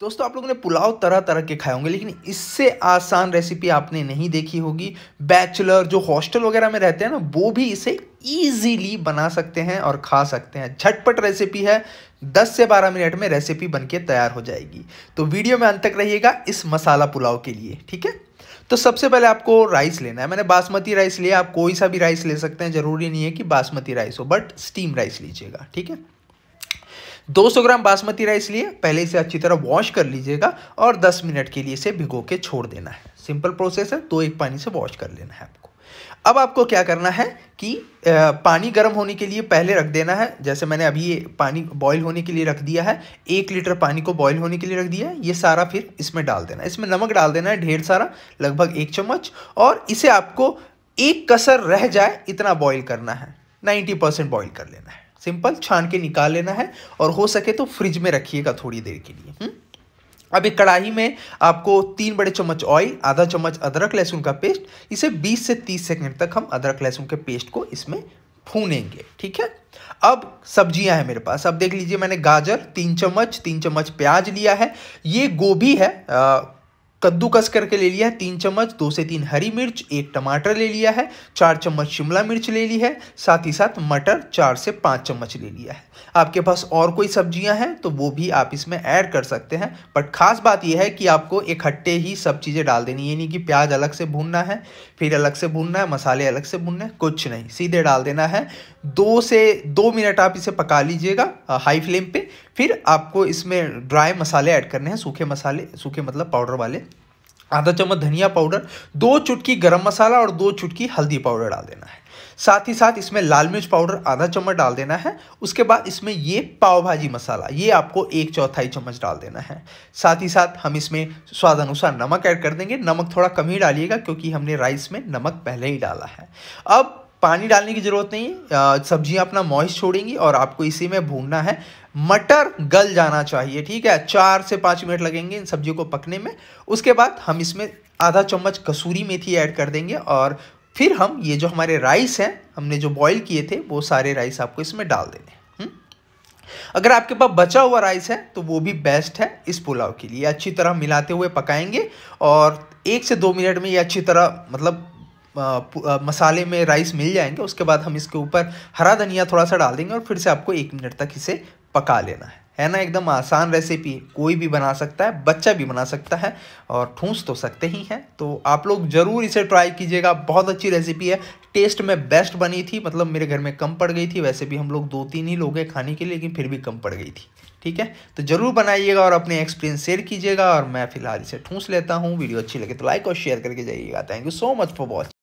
दोस्तों, आप लोगों ने पुलाव तरह तरह के खाए होंगे, लेकिन इससे आसान रेसिपी आपने नहीं देखी होगी। बैचलर जो हॉस्टल वगैरह में रहते हैं ना, वो भी इसे ईजीली बना सकते हैं और खा सकते हैं। झटपट रेसिपी है 10 से 12 मिनट में रेसिपी बनके तैयार हो जाएगी। तो वीडियो में अंत तक रहिएगा इस मसाला पुलाव के लिए, ठीक है? तो सबसे पहले आपको राइस लेना है। मैंने बासमती राइस लिया, आप कोई सा भी राइस ले सकते हैं, ज़रूरी नहीं है कि बासमती राइस हो बट स्टीम राइस लीजिएगा, ठीक है? 200 ग्राम बासमती राइस लिए, पहले इसे अच्छी तरह वॉश कर लीजिएगा और 10 मिनट के लिए इसे भिगो के छोड़ देना है। सिंपल प्रोसेस है, दो एक पानी से वॉश कर लेना है आपको। अब आपको क्या करना है कि पानी गर्म होने के लिए पहले रख देना है। जैसे मैंने अभी ये पानी बॉईल होने के लिए रख दिया है, एक लीटर पानी को बॉईल होने के लिए रख दिया है। ये सारा फिर इसमें डाल देना है। इसमें नमक डाल देना है, ढेर सारा, लगभग एक चम्मच। और इसे आपको एक कसर रह जाए, इतना बॉईल करना है। नाइन्टी परसेंट बॉईल कर लेना है। सिंपल छान के निकाल लेना है और हो सके तो फ्रिज में रखिएगा थोड़ी देर के लिए? हम्म? अब एक कढ़ाई में आपको तीन बड़े चम्मच ऑयल आधा चम्मच अदरक लहसुन का पेस्ट इसे 20 से 30 सेकंड तक हम अदरक लहसुन के पेस्ट को इसमें भूनेंगे ठीक है अब सब्ज़ियाँ हैं मेरे पास अब देख लीजिए मैंने गाजर तीन चम्मच तीन चम्मच प्याज लिया है ये गोभी है आ, कद्दूकस करके ले लिया है, तीन चम्मच, दो से तीन हरी मिर्च, एक टमाटर ले लिया है, चार चम्मच शिमला मिर्च ले ली है, साथ ही साथ मटर, चार से पाँच चम्मच ले लिया है। आपके पास और कोई सब्ज़ियाँ हैं तो वो भी आप इसमें ऐड कर सकते हैं, बट खास बात यह है कि आपको इकट्ठे ही सब चीज़ें डाल देनी नहीं कि प्याज अलग से भूनना है, फिर अलग से भूनना है, मसाले अलग से भूनना है, कुछ नहीं, सीधे डाल देना है। दो से दो मिनट आप इसे पका लीजिएगा, हाई फ्लेम पे फिर आपको इसमें ड्राई मसाले ऐड करने हैं, सूखे मसाले, सूखे मतलब पाउडर वाले। आधा चम्मच धनिया पाउडर दो चुटकी गरम मसाला और दो चुटकी हल्दी पाउडर डाल देना है। साथ ही साथ इसमें लाल मिर्च पाउडर आधा चम्मच डाल देना है। उसके बाद इसमें ये पाव भाजी मसाला, ये आपको एक चौथाई चम्मच डाल देना है। साथ ही साथ हम इसमें स्वाद अनुसार नमक ऐड कर देंगे। नमक थोड़ा कम ही डालिएगा क्योंकि हमने राइस में नमक पहले ही डाला है। अब पानी डालने की ज़रूरत नहीं सब्ज़ियाँ अपना मॉइस्ट छोड़ेंगी और आपको इसी में भूनना है। मटर गल जाना चाहिए, ठीक है? चार से पाँच मिनट लगेंगे इन सब्जियों को पकने में। उसके बाद हम इसमें आधा चम्मच कसूरी मेथी ऐड कर देंगे और फिर हम ये जो हमारे राइस हैं, हमने जो बॉईल किए थे, वो सारे राइस आपको इसमें डाल देने हम्म? अगर आपके पास बचा हुआ राइस है तो वो भी बेस्ट है इस पुलाव के लिए। अच्छी तरह मिलाते हुए पकाएँगे और एक से दो मिनट में ये अच्छी तरह मतलब मसाले में राइस मिल जाएँगे, उसके बाद हम इसके ऊपर हरा धनिया थोड़ा सा डाल देंगे और फिर से आपको एक मिनट तक इसे पका लेना है। है ना? एकदम आसान रेसिपी कोई भी बना सकता है, बच्चा भी बना सकता है और ठूंस तो सकते ही हैं। तो आप लोग ज़रूर इसे ट्राई कीजिएगा, बहुत अच्छी रेसिपी है। टेस्ट में बेस्ट बनी थी मतलब मेरे घर में कम पड़ गई थी, वैसे भी हम लोग दो तीन ही लोग हैं खाने के लिए, लेकिन फिर भी कम पड़ गई थी। ठीक है? तो ज़रूर बनाइएगा और अपने एक्सपीरियंस शेयर कीजिएगा और मैं फ़िलहाल इसे ठूंस लेता हूँ। वीडियो अच्छी लगे तो लाइक और शेयर करके जाइएगा। Thank you so much for watching